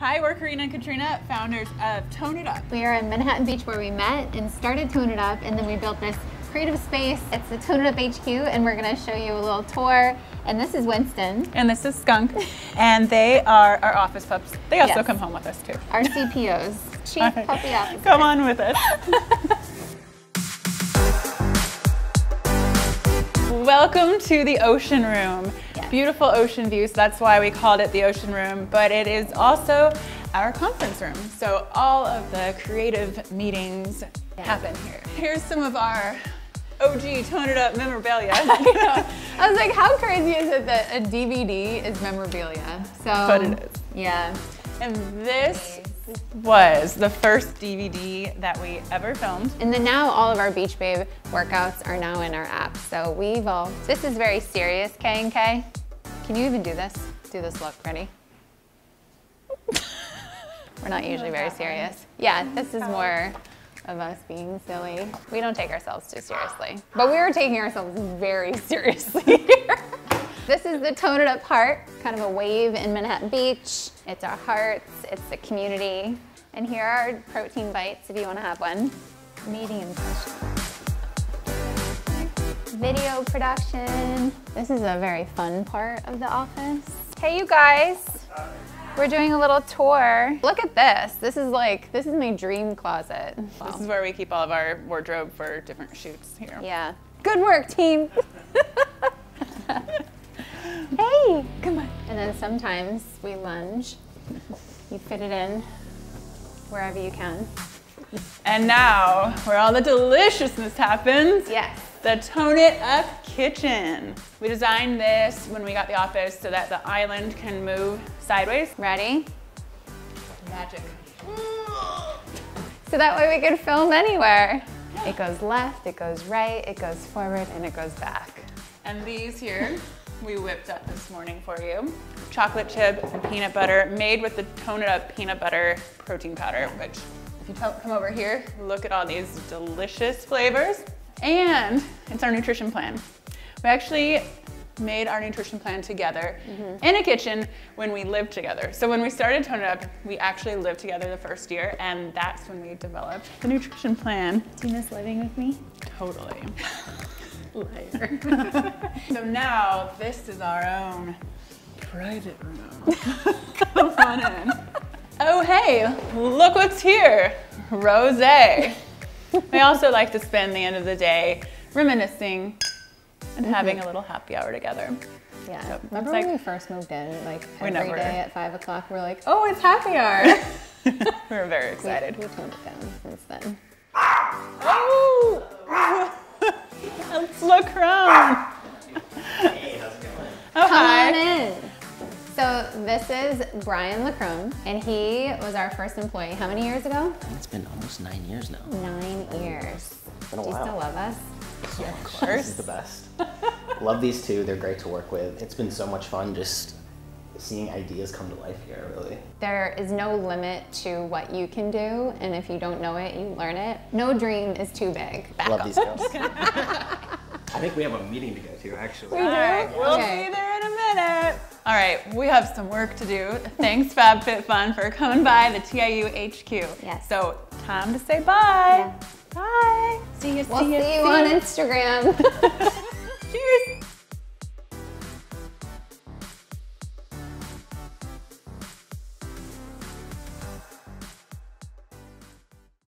Hi, we're Karena and Katrina, founders of Tone It Up. We are in Manhattan Beach where we met and started Tone It Up, and then we built this creative space. It's the Tone It Up HQ, and we're going to show you a little tour. And this is Winston. And this is Skunk, and they are our office pups. They also Yes. come home with us too. Our CPOs, Chief right. Puppy Officer. Come on with us. Welcome to the ocean room. Yes. Beautiful ocean views. That's why we called it the ocean room, but it is also our conference room. So all of the creative meetings happen here. Here's some of our OG Tone It Up memorabilia. I was like, how crazy is it that a DVD is memorabilia? So, But it is. Yeah. and this was the first DVD that we ever filmed. And then now all of our Beach Babe workouts are now in our app. So we evolved. This is very serious, K and K. Can you even do this? Do this look, ready? We're not usually very serious. Yeah, this is more of us being silly. We don't take ourselves too seriously. But we were taking ourselves very seriously here. This is the Tone It Up Heart, kind of a wave in Manhattan Beach. It's our hearts, it's the community. And here are our protein bites if you want to have one. Medium. Video production. This is a very fun part of the office. Hey, you guys. We're doing a little tour. Look at this. This is like, this is my dream closet. This is where we keep all of our wardrobe for different shoots here. Yeah. Good work, team. come on. And then sometimes we lunge. You fit it in wherever you can. And now, where all the deliciousness happens, Yes. the Tone It Up Kitchen. We designed this when we got the office so that the island can move sideways. Ready? Magic. So that way we can film anywhere. It goes left, it goes right, it goes forward, and it goes back. And these here, we whipped up this morning for you. Chocolate chip and peanut butter, made with the Tone It Up peanut butter protein powder, which if you come over here, look at all these delicious flavors. And it's our nutrition plan. We actually made our nutrition plan together mm-hmm. in a kitchen when we lived together. So when we started Tone It Up, we actually lived together the first year, and that's when we developed the nutrition plan. Do you miss living with me? Totally. Liar. so now this is our own private room. Come on in. Oh hey, look what's here. Rose. we also like to spend the end of the day reminiscing and having a mm-hmm. little happy hour together. Yeah. So, Remember it's like- when we first moved in? Like We every never- day at five o'clock, we're like, oh, it's happy hour. we were very We- excited. We toned it down since then. Oh! It's Lacrone. Oh, Come hi. on in. So this is Brian Lacrone, and he was our first employee. How many years ago? It's been almost nine years now. Nine years. It's been a Do you while. still love us? So much. This is the best. Love these two. They're great to work with. It's been so much fun just seeing ideas come to life here, really. There is no limit to what you can do, and if you don't know it, you learn it. No dream is too big. Back Love up. these girls. I think we have a meeting to go to, actually. we All right, we'll Okay. be there in a minute. All right, we have some work to do. Thanks, FabFitFun, for coming by the TIU HQ. Yes. So, time to say bye. Yeah. Bye. See you. We'll see you. see you on Instagram. Cheers.